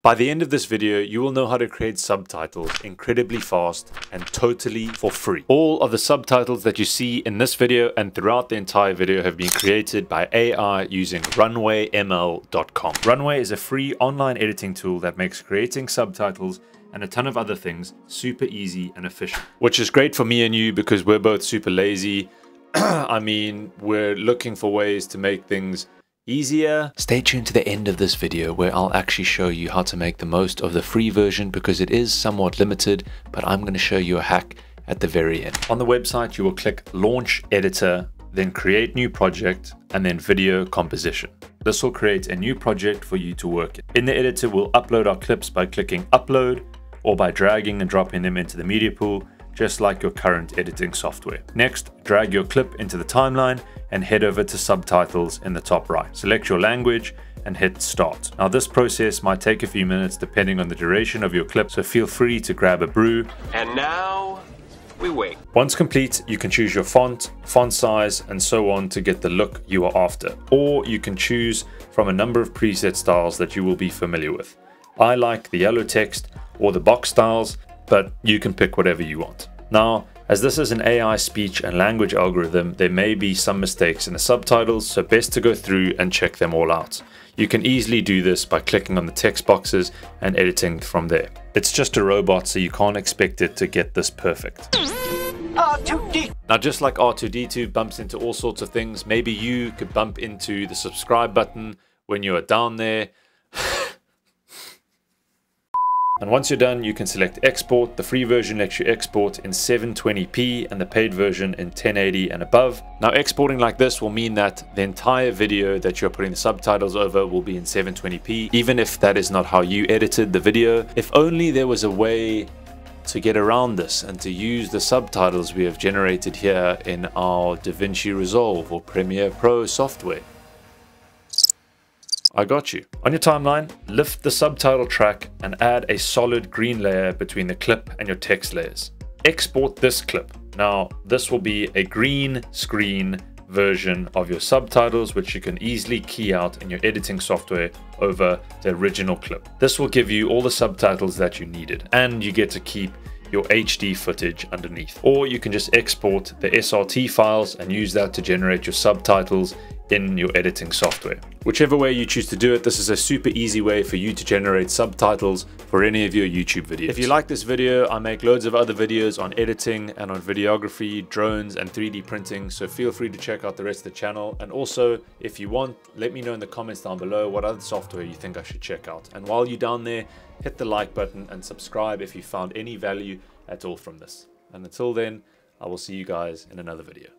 By the end of this video, you will know how to create subtitles incredibly fast and totally for free. All of the subtitles that you see in this video and throughout the entire video have been created by AI using runwayml.com. Runway is a free online editing tool that makes creating subtitles and a ton of other things super easy and efficient. Which is great for me and you because we're both super lazy. I mean, we're looking for ways to make things easier. Stay tuned to the end of this video where I'll actually show you how to make the most of the free version because it is somewhat limited, but I'm going to show you a hack at the very end. On the website, you will click Launch Editor, then Create New Project, and then Video Composition. This will create a new project for you to work in. In the editor, we'll upload our clips by clicking Upload or by dragging and dropping them into the media pool, just like your current editing software. Next, drag your clip into the timeline and head over to subtitles in the top right. Select your language and hit start. Now this process might take a few minutes depending on the duration of your clip, so feel free to grab a brew. And now we wait. Once complete, you can choose your font, font size, and so on to get the look you are after. Or you can choose from a number of preset styles that you will be familiar with. I like the yellow text or the box styles, but you can pick whatever you want. Now, as this is an AI speech and language algorithm, there may be some mistakes in the subtitles, so best to go through and check them all out. You can easily do this by clicking on the text boxes and editing from there. It's just a robot, so you can't expect it to get this perfect. R2D. Now, just like R2D2 bumps into all sorts of things, maybe you could bump into the subscribe button when you are down there. And once you're done, you can select export. The free version lets you export in 720p and the paid version in 1080 and above. Now exporting like this will mean that the entire video that you're putting the subtitles over will be in 720p, even if that is not how you edited the video. If only there was a way to get around this and to use the subtitles we have generated here in our DaVinci Resolve or Premiere Pro software. I got you. On your timeline, lift the subtitle track and add a solid green layer between the clip and your text layers. Export this clip. Now, this will be a green screen version of your subtitles, which you can easily key out in your editing software over the original clip. This will give you all the subtitles that you needed, and you get to keep your HD footage underneath. Or you can just export the SRT files and use that to generate your subtitles in your editing software. Whichever way you choose to do it, this is a super easy way for you to generate subtitles for any of your YouTube videos. If you like this video, I make loads of other videos on editing and on videography, drones and 3D printing, so feel free to check out the rest of the channel. And also, if you want, let me know in the comments down below what other software you think I should check out. And while you're down there, hit the like button and subscribe if you found any value at all from this. And until then, I will see you guys in another video.